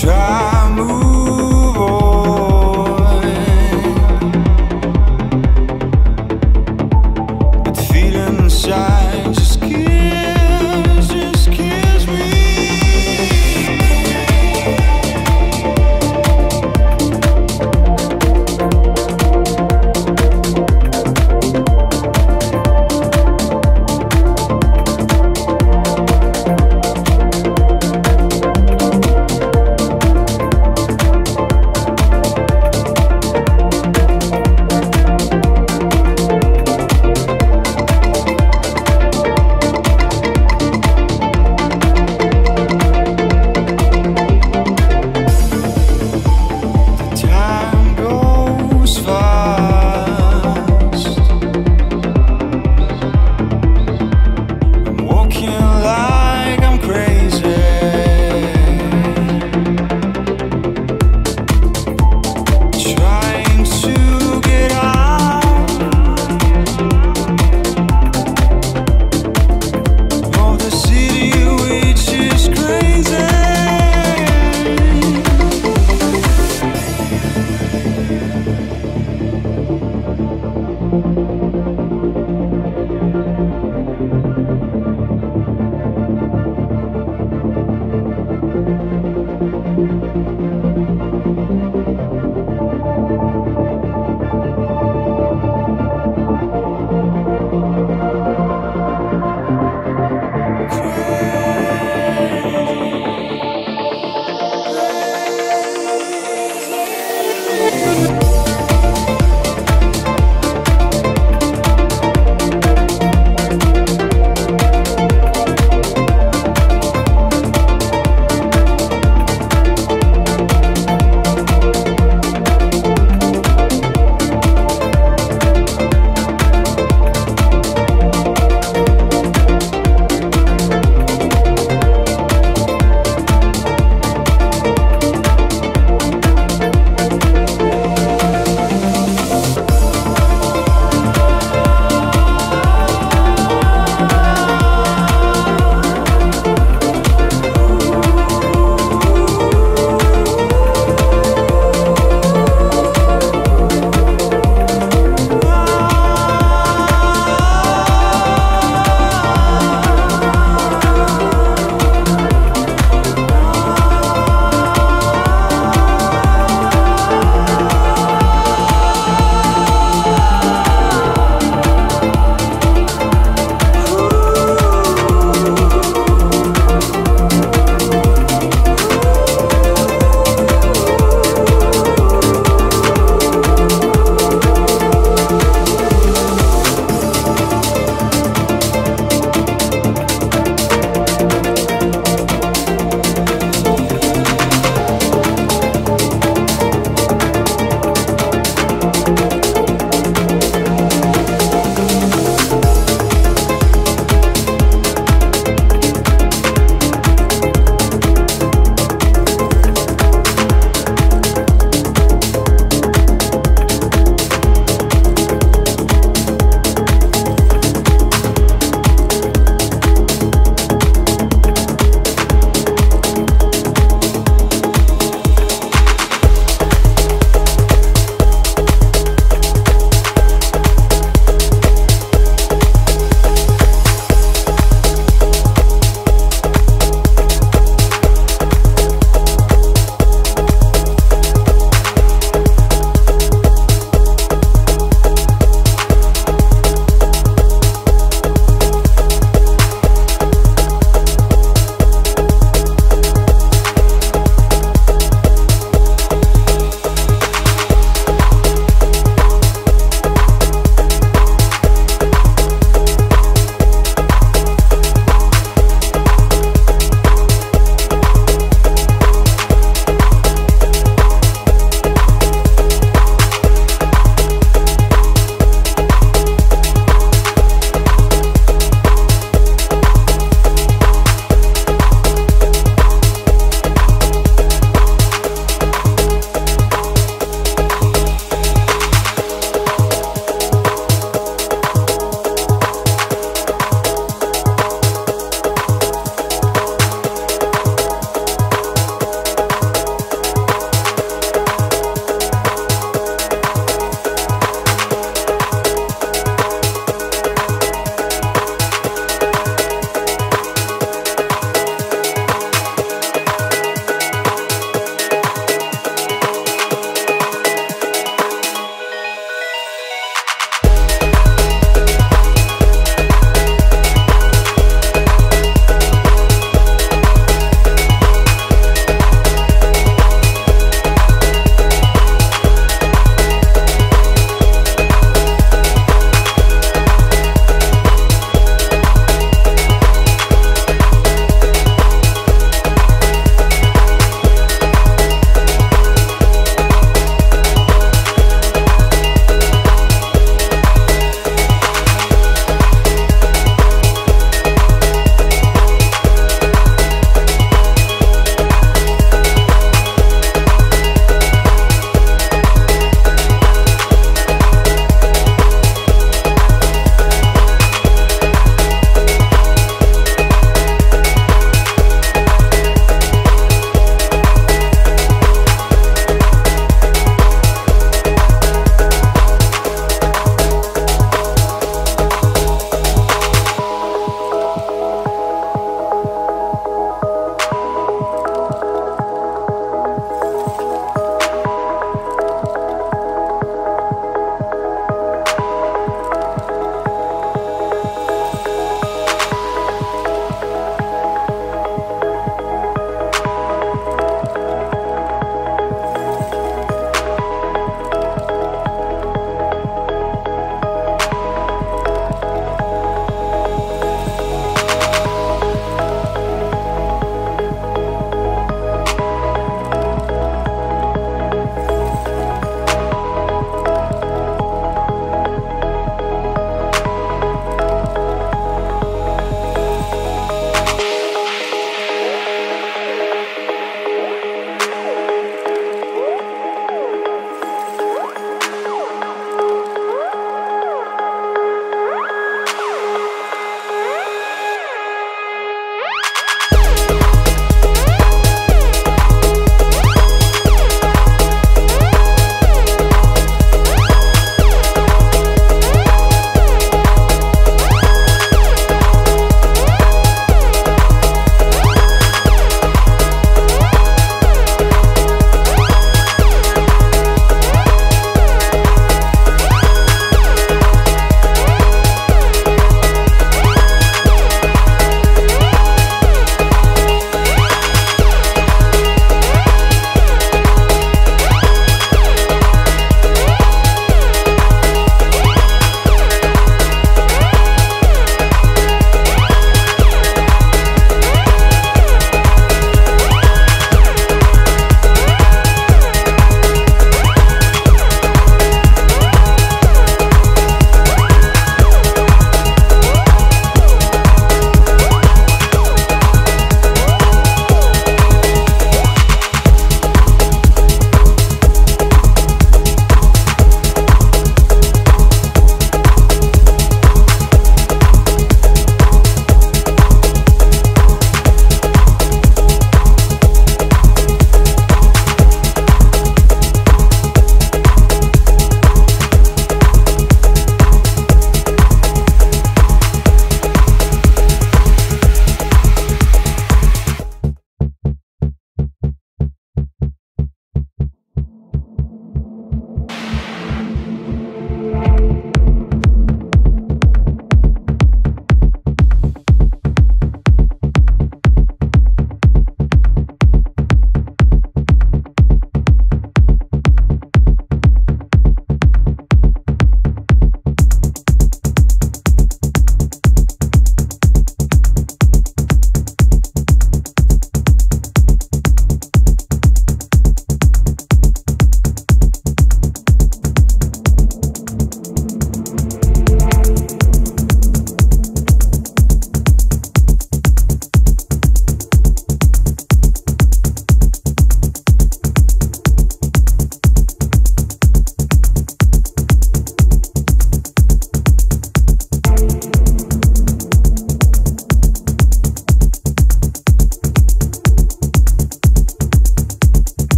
try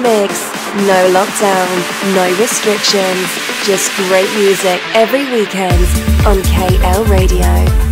mix, no lockdown, no restrictions, just great music every weekend on KL Radio.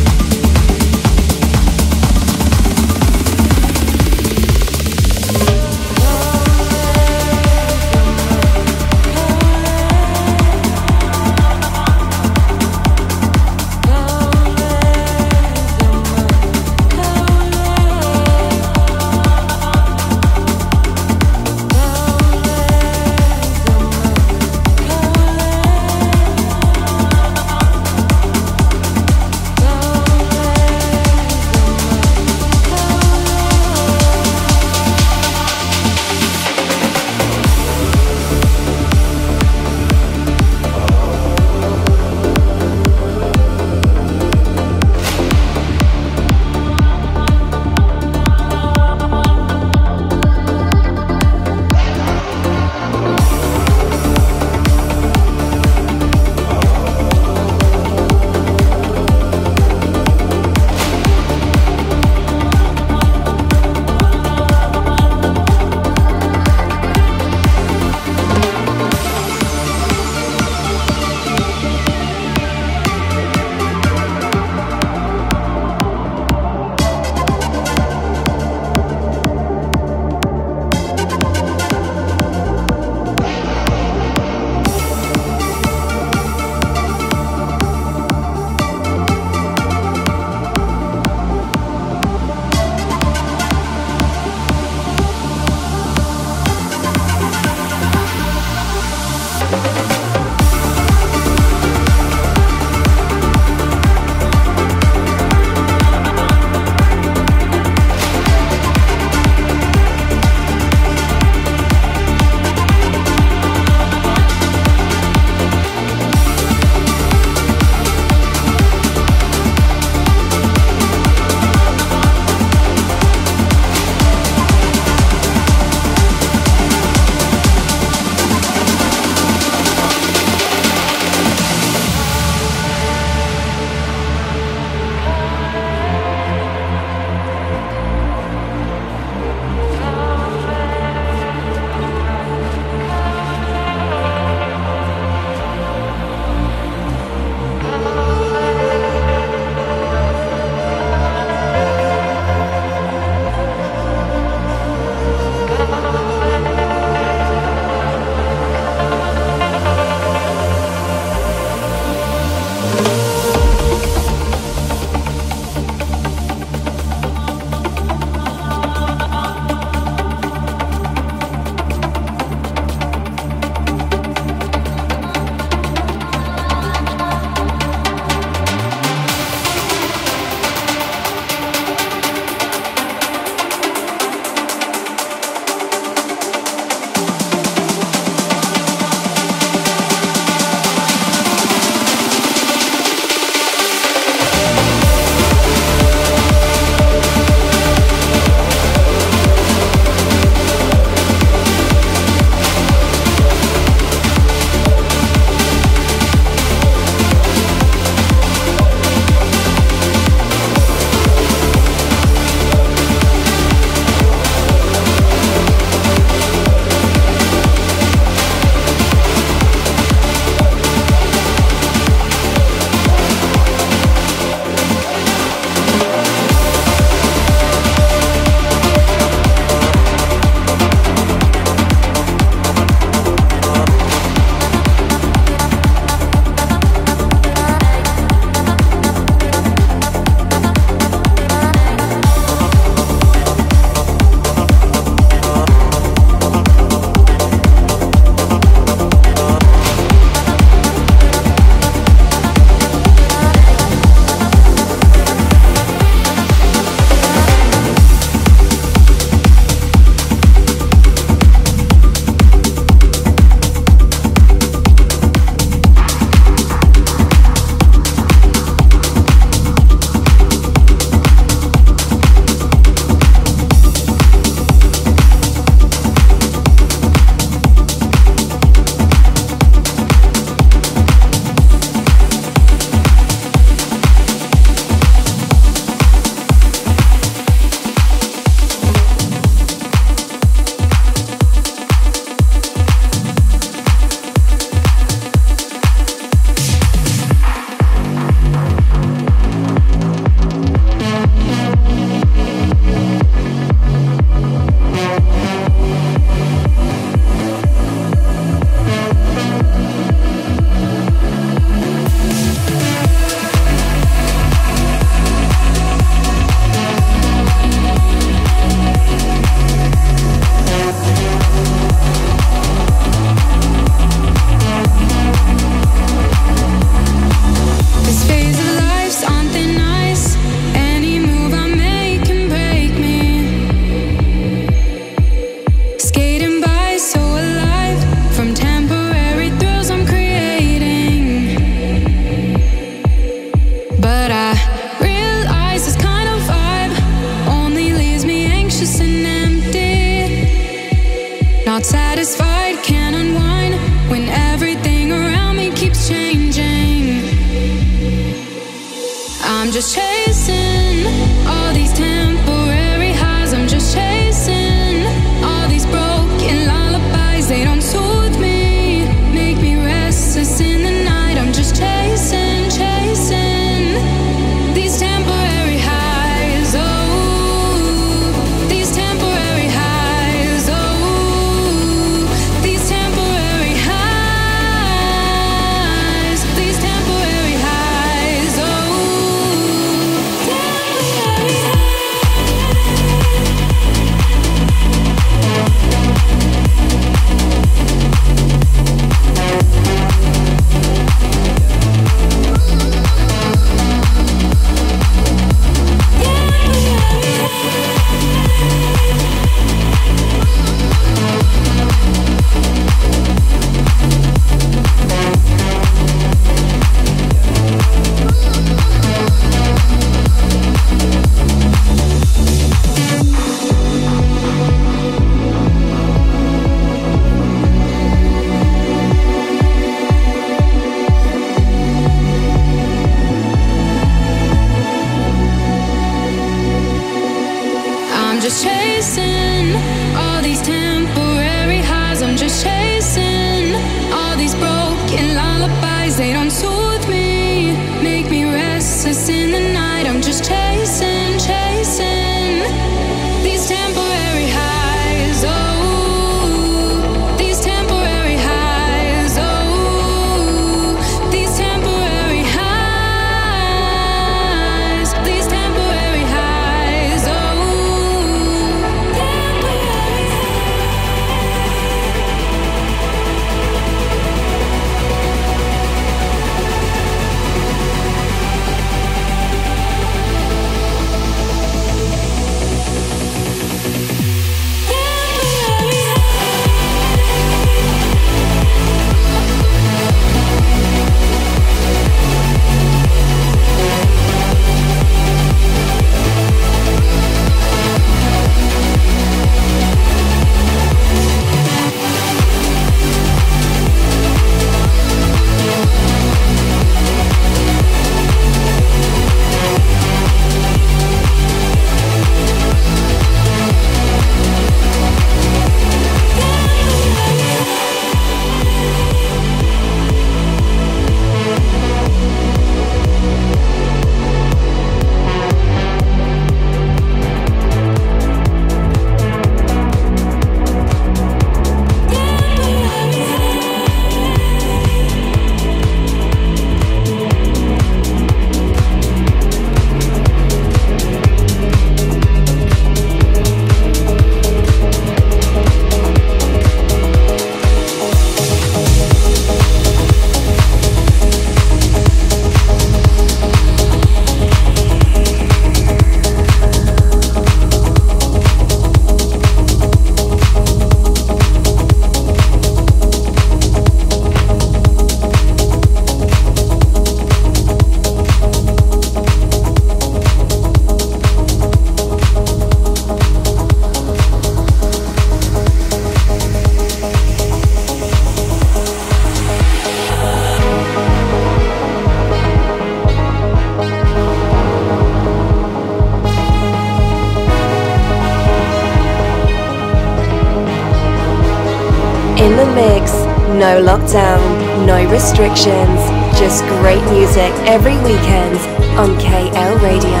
no lockdown, no restrictions, just great music every weekend on KL Radio.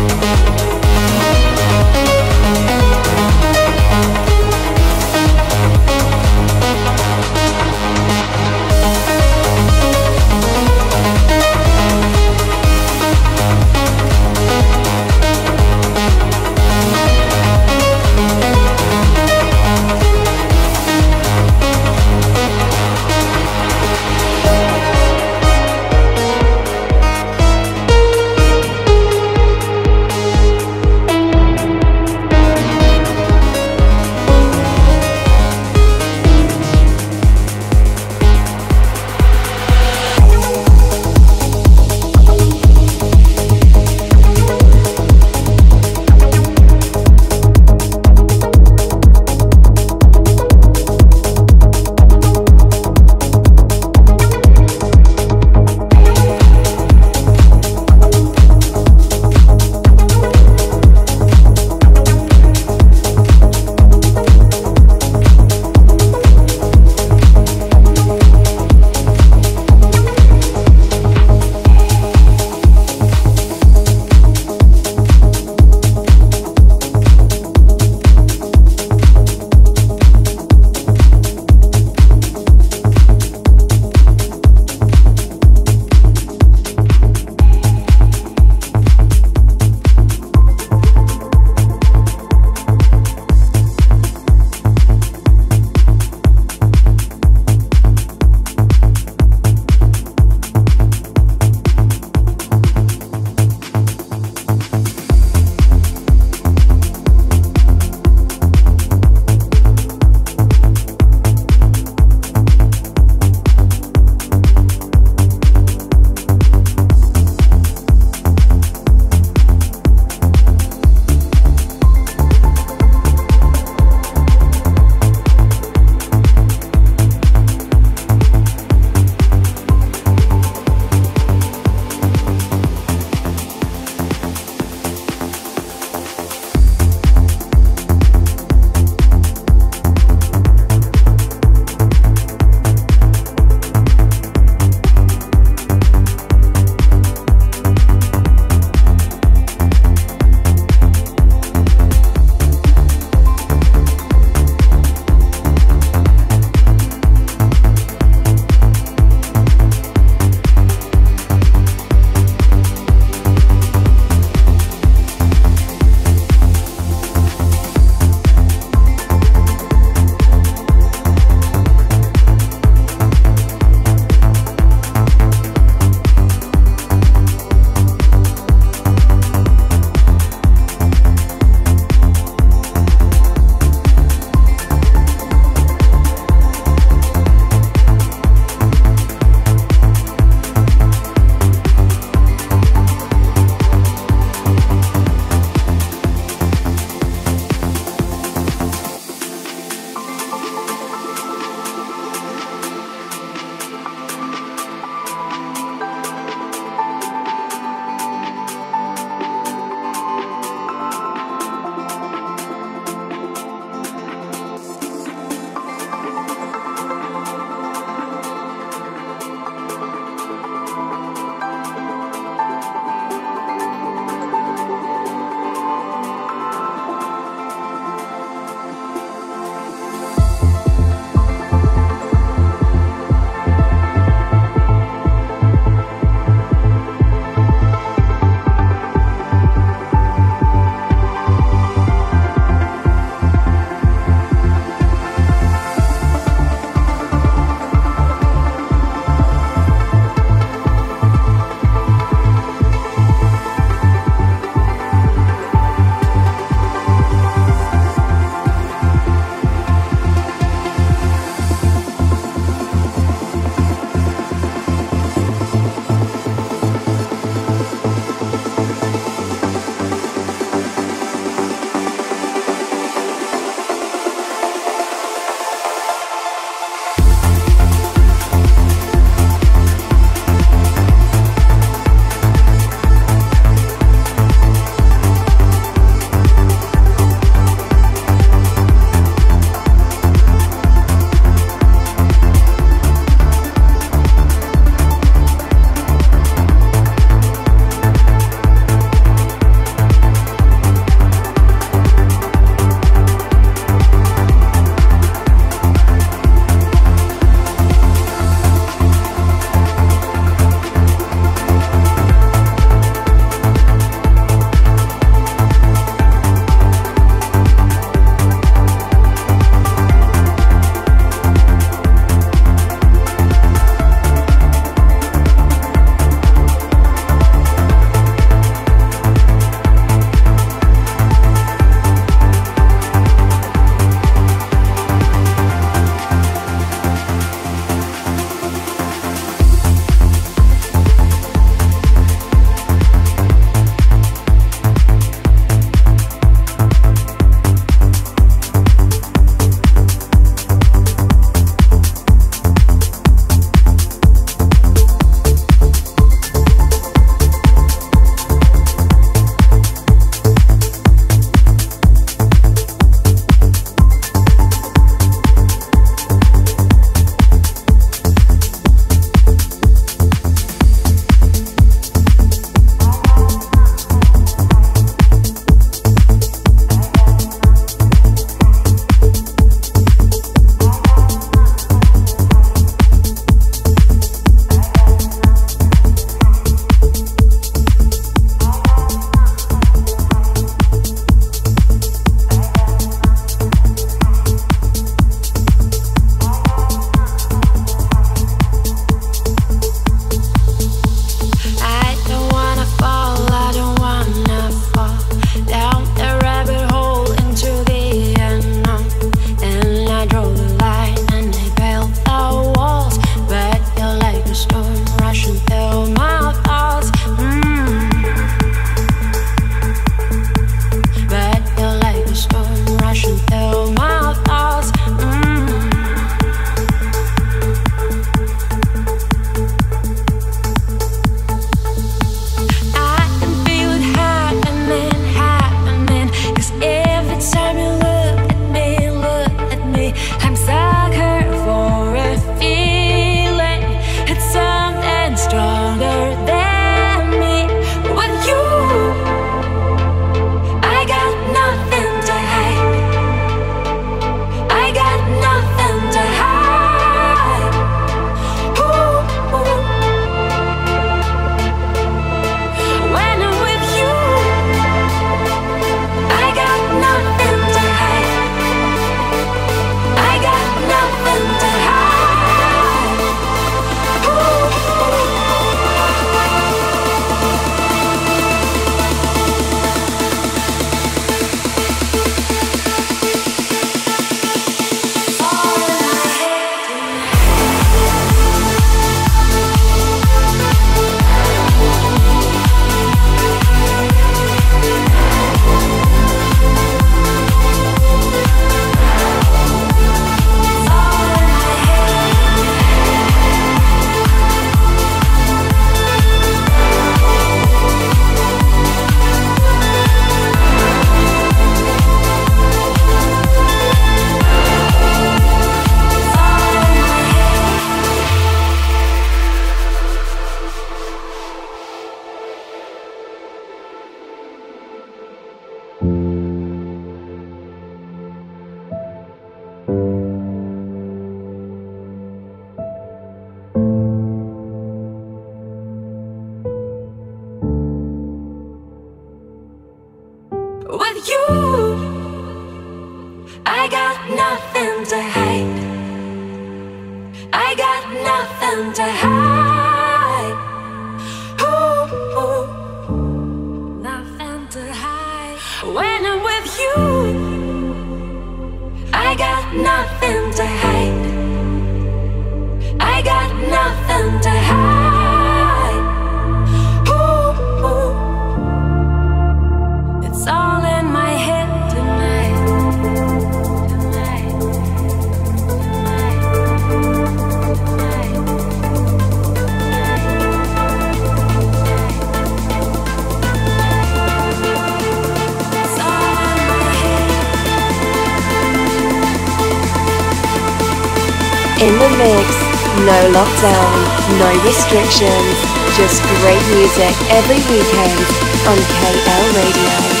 Lockdown, no restrictions, just great music every weekend on KL Radio.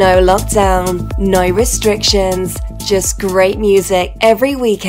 No lockdown, no restrictions, just great music every weekend.